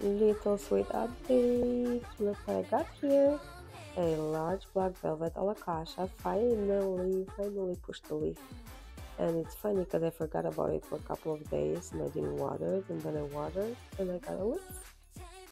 little sweet update look what i got here a large black velvet alocasia finally finally pushed the leaf. And it's funny because i forgot about it for a couple of days and i didn't water it and then i watered and i got a leaf